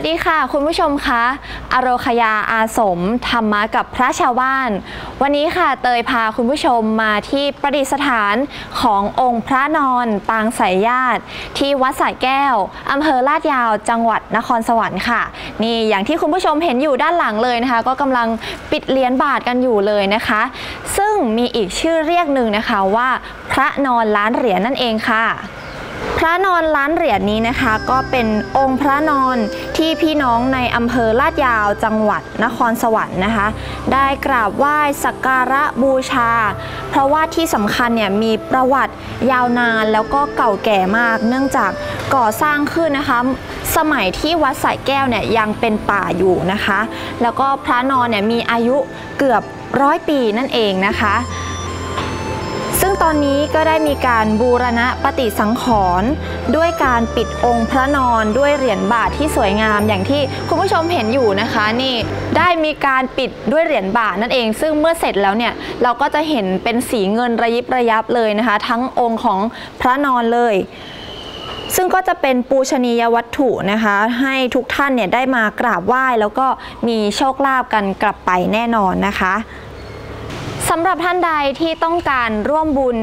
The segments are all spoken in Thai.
วัสดีค่ะ คุณผู้ชมคะอโรคยาอาสมธรรมะกับพระชาวบ้าน วันนี้ค่ะเตยพาคุณผู้ชมมาที่ประดิษฐานขององค์พระนอนปางสายญาติ ที่วัดสายแก้วอำเภอลาดยาวจังหวัดนครสวรรค์ค่ะ นี่อย่างที่คุณผู้ชมเห็นอยู่ด้านหลังเลยนะคะ ก็กำลังปิดเหรียญบาทกันอยู่เลยนะคะ ซึ่งมีอีกชื่อเรียกหนึ่งนะคะว่า พระนอนล้านเหรียญนั่นเองค่ะ พระนอนล้านเหรียญนี้นะคะ ก็เป็นองค์พระนอน ที่พี่น้องในอำเภอลาดยาวจังหวัดนครสวรรค์นะคะ ได้กราบไหว้สักการะบูชา เพราะว่าที่สำคัญเนี่ยมีประวัติยาวนานแล้วก็เก่าแก่มาก เนื่องจากก่อสร้างขึ้นนะคะ สมัยที่วัดสายแก้วเนี่ยยังเป็นป่าอยู่นะคะ แล้วก็พระนอนเนี่ยมีอายุเกือบร้อยปีนั่นเองนะคะ ซึ่งตอนนี้ก็ได้มีการบูรณะปฏิสังขรณ์ด้วยการปิดองค์พระนอนด้วยเหรียญบาทที่สวยงามอย่างที่คุณผู้ชมเห็นอยู่นะคะนี่ได้มีการปิดด้วยเหรียญบาทนั่นเอง ซึ่งเมื่อเสร็จแล้วเนี่ยเราก็จะเห็นเป็นสีเงินระยิบระยับเลยนะคะ ทั้งองค์ของพระนอนเลย ซึ่งก็จะเป็นปูชนียวัตถุนะคะ ให้ทุกท่านเนี่ยได้มากราบไหว้แล้วก็มีโชคลาภกันกลับไปแน่นอนนะคะ สำหรับท่านใดที่ต้องการร่วมบุญ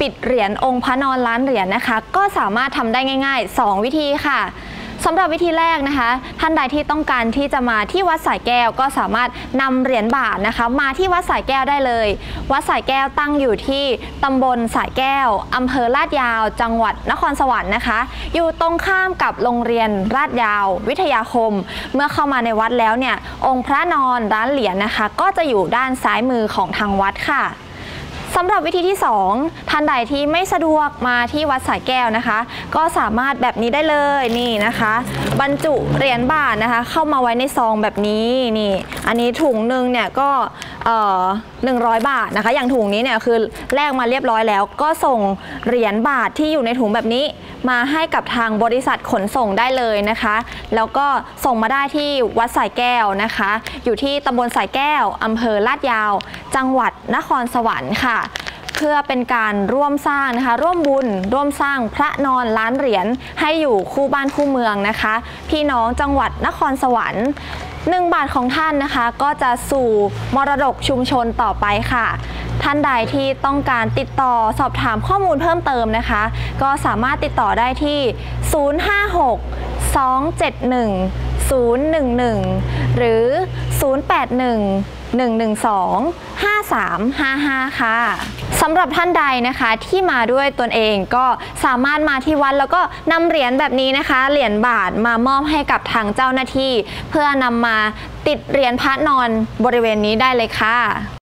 ปิดเหรียญองค์พระนอนล้านเหรียญนะคะ ก็สามารถทำได้ง่าย ๆ 2 วิธีค่ะ สำหรับวิธีแรกนะคะ ท่านใดที่ต้องการที่จะมาที่วัดสายแก้วก็สามารถนำเหรียญบาทนะคะ มาที่วัดสายแก้วได้เลย วัดสายแก้วตั้งอยู่ที่ตำบลสายแก้วอำเภอลาดยาว จังหวัดนครสวรรค์นะคะ อยู่ตรงข้ามกับโรงเรียนลาดยาว วิทยาคม เมื่อเข้ามาในวัดแล้วเนี่ยองค์พระนอนร้านเหรียญนะคะ ก็จะอยู่ด้านซ้ายมือของทางวัดค่ะำหรับวิธีที่ 2ท่านใดที่ไม่สะดวกมาที่วัดสายแก้วนะคะ ก็สามารถแบบนี้ได้เลยนี่นะคะ บรรจุเหรียญบาทนะคะ เข้ามาไว้ในซองแบบนี้นี่ อันนี้ถุงหนึ่งเนี่ยก็เอ่อ100บาทนะคะ อย่างถุงนี้เนี่ยคือแลกมาเรียบร้อยแล้ว ก็ส่งเหรียญบาทที่อยู่ในถุงแบบนี้ มาให้กับทางบริษัทขนส่งได้เลยนะคะ แล้วก็ส่งมาได้ที่วัดสายแก้วนะคะ อยู่ที่ตำบลสายแก้วอำเภอลาดยาว จังหวัดนครสวรรค์ค่ะเพื่อเป็นการร่วมสร้างนะคะร่วมบุญร่วมสร้างพระนอนล้านเหรียญให้อยู่คู่บ้านคู่เมืองนะคะ พี่น้องจังหวัดนครสวรรค์หนึ่งบาทของท่านนะคะ ก็จะสู่มรดกชุมชนต่อไปค่ะ ท่านใดที่ต้องการติดต่อสอบถามข้อมูลเพิ่มเติมนะคะ ก็สามารถติดต่อได้ที่ 056 271 011 หรือ 081 112 5355 ค่ะสำหรับท่านใดนะคะที่มาด้วยตนเองก็สามารถมาที่วัดแล้วก็นำเหรียญแบบนี้นะคะ เหรียญบาทมามอบให้กับทางเจ้าหน้าที่ เพื่อนำมาติดเหรียญพระนอนบริเวณนี้ได้เลยค่ะ